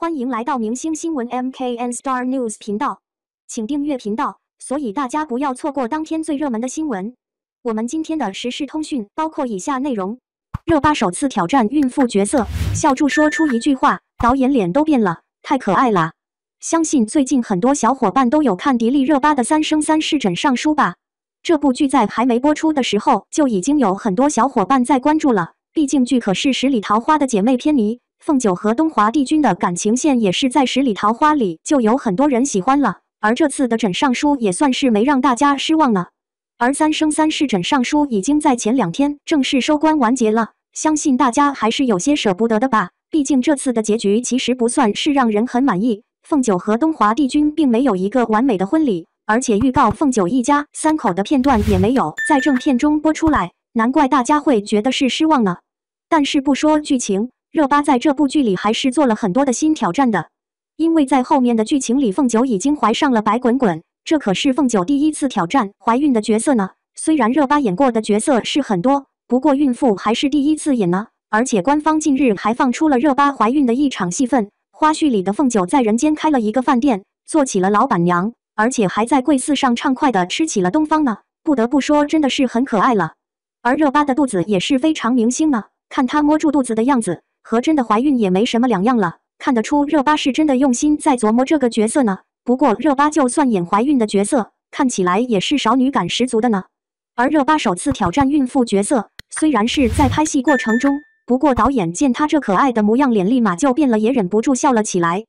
欢迎来到明星新闻 MKN Star News 频道，请订阅频道，所以大家不要错过当天最热门的新闻。我们今天的时事通讯包括以下内容：热巴首次挑战孕妇角色，笑住说出一句话，导演脸都变了，太可爱了。相信最近很多小伙伴都有看迪丽热巴的《三生三世枕上书》吧？这部剧在还没播出的时候，就已经有很多小伙伴在关注了。毕竟剧可是十里桃花的姐妹篇妮，凤九和东华帝君的感情线也是在十里桃花里就有很多人喜欢了。而这次的枕上书也算是没让大家失望了。而《三生三世枕上书》已经在前两天正式收官完结了，相信大家还是有些舍不得的吧？毕竟这次的结局其实不算是让人很满意。凤九和东华帝君并没有一个完美的婚礼，而且预告凤九一家三口的片段也没有在正片中播出来，难怪大家会觉得是失望呢。但是不说剧情，热巴在这部剧里还是做了很多的新挑战的，因为在后面的剧情里，凤九已经怀上了白滚滚，这可是凤九第一次挑战怀孕的角色呢。虽然热巴演过的角色是很多，不过孕妇还是第一次演呢。而且官方近日还放出了热巴怀孕的一场戏份。花絮里的凤九在人间开了一个饭店，做起了老板娘，而且还在柜子上畅快的吃起了东方呢。不得不说，真的是很可爱了。而热巴的肚子也是非常明星呢，看她摸住肚子的样子，和真的怀孕也没什么两样了。看得出热巴是真的用心在琢磨这个角色呢。不过热巴就算演怀孕的角色，看起来也是少女感十足的呢。而热巴首次挑战孕妇角色，虽然是在拍戏过程中。不过导演见她这可爱的模样，脸立马就变了，也忍不住笑了起来。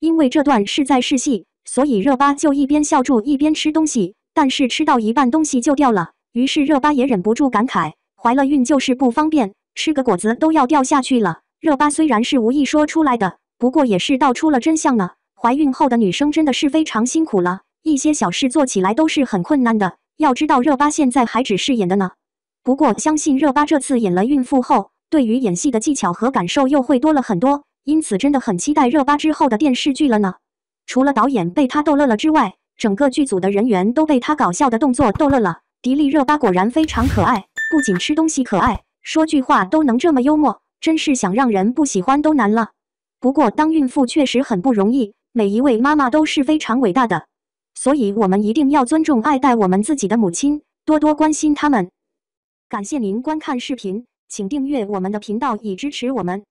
因为这段是在试戏，所以热巴就一边笑住一边吃东西。但是吃到一半，东西就掉了，于是热巴也忍不住感慨：怀了孕就是不方便，吃个果子都要掉下去了。热巴虽然是无意说出来的，不过也是道出了真相呢。怀孕后的女生真的是非常辛苦了，一些小事做起来都是很困难的。要知道，热巴现在还只是演的呢。不过相信热巴这次演了孕妇后。对于演戏的技巧和感受又会多了很多，因此真的很期待热巴之后的电视剧了呢。除了导演被他逗乐了之外，整个剧组的人员都被他搞笑的动作逗乐了。迪丽热巴果然非常可爱，不仅吃东西可爱，说句话都能这么幽默，真是想让人不喜欢都难了。不过当孕妇确实很不容易，每一位妈妈都是非常伟大的，所以我们一定要尊重爱戴我们自己的母亲，多多关心他们。感谢您观看视频。请订阅我们的频道以支持我们。